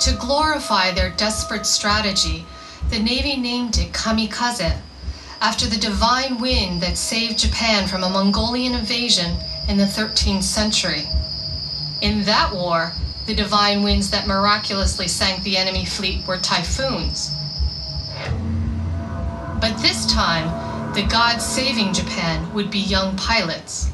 To glorify their desperate strategy, the Navy named it Kamikaze, after the divine wind that saved Japan from a Mongolian invasion in the 13th century. In that war, the divine winds that miraculously sank the enemy fleet were typhoons. But this time, the gods saving Japan would be young pilots.